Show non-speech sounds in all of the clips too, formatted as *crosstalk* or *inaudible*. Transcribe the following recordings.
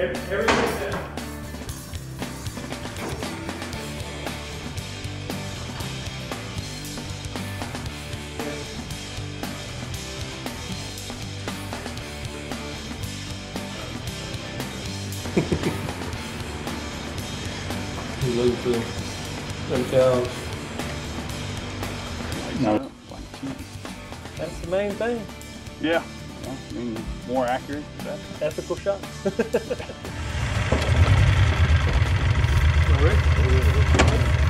Every- Everything's set. You lose the, them cows. No. That's the main thing. Yeah. Well, I mean, more accurate. Ethical shots. *laughs* That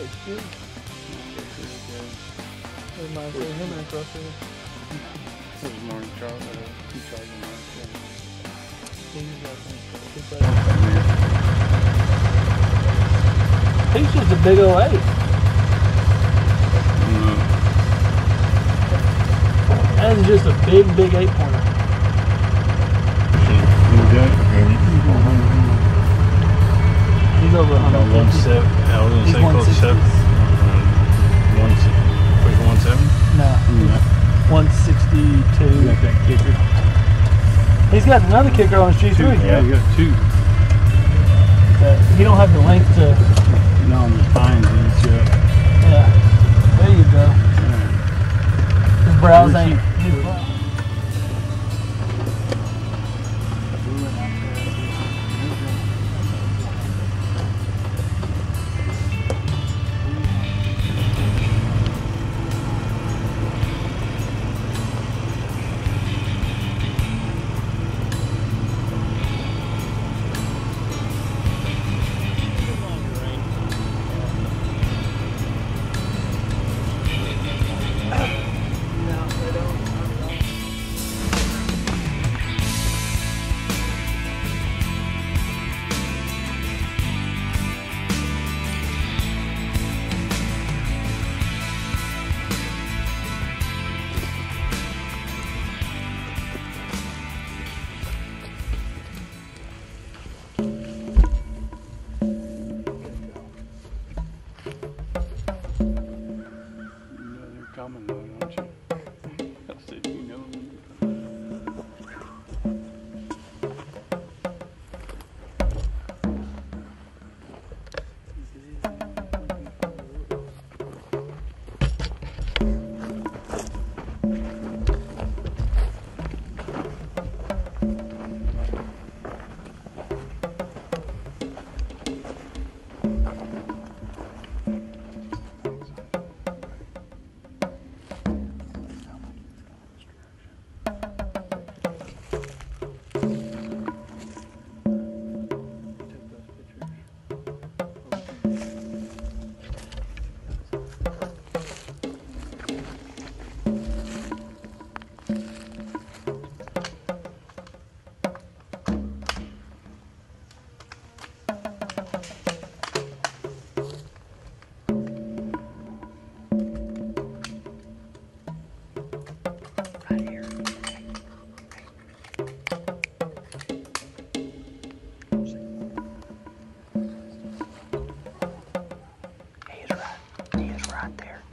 Looks good. Reminds me of him across there. This is more Charles. Two Charles and Mark, He's, I think, he's right. He's just a big old eight. That's just a big, big eight pointer. Got another kicker on his G three. Yeah, you got two. He don't have the length to. No, on the spines. It's, uh, Yeah. There you go. His brows ain't. Know they're coming though, don't Right there.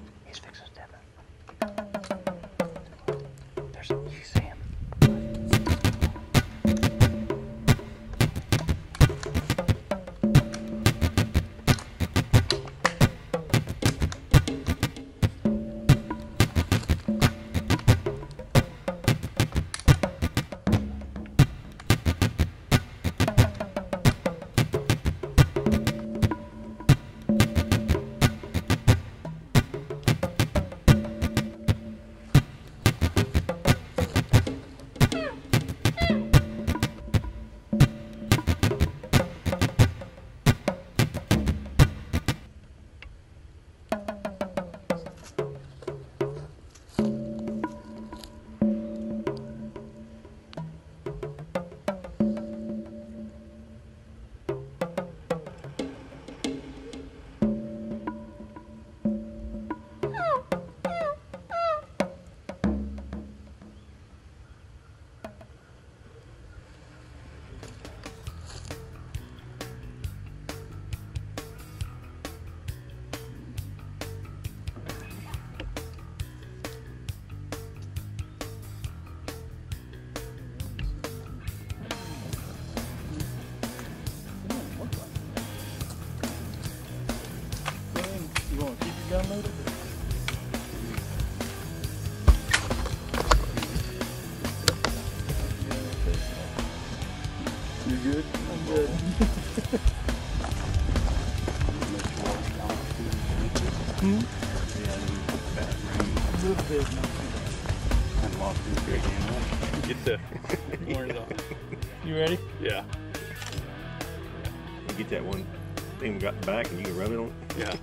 Hmm? Yeah, then bad rain A little bit. no. and lost in here again. Get the horns on. You ready? Yeah, You get that one thing we got back and you can rub it on. yeah.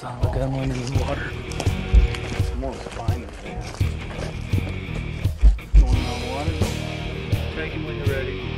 Son of a gun went in the water. It's more spine than. Going on water. Take him when you're ready.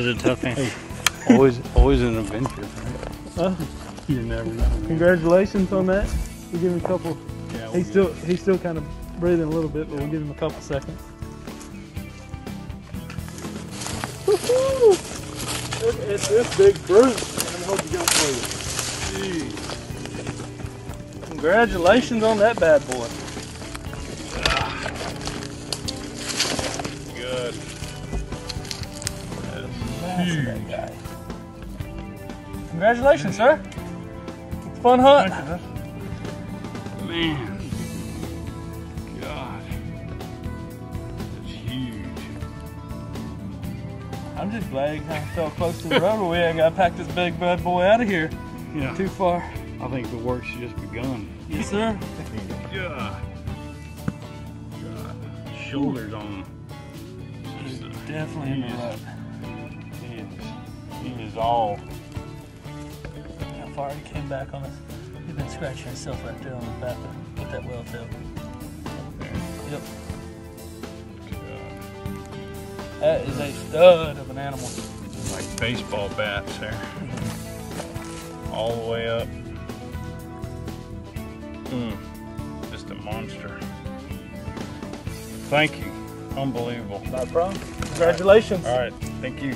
That is a tough answer. *laughs* always, always an adventure. Uh, You never know. congratulations on that. We'll give him a couple. Yeah, we'll He's get- still he's still kind of breathing a little bit, but we'll give him a couple seconds. Woo-hoo! Look at this big brute. Let me hold you down for you. Jeez. Congratulations on that bad boy. That's that guy. Congratulations, sir. It's fun hunt. Man. God. It's huge. I'm just glad he kind of fell close to the road. We ain't got to pack this big bad boy out of here Yeah. too far. I think the work's just begun. Yes, sir. God. God. Shoulders on. Just, uh, Definitely in the He rut. He is, all. How far he came back on us. He's been scratching himself right there on the back with that well tail. Yep. God. That is a stud of an animal. Like baseball bats there. All the way up. Mm, just a monster. Thank you. Unbelievable. No problem. Congratulations. All right. Thank you.